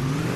Yeah.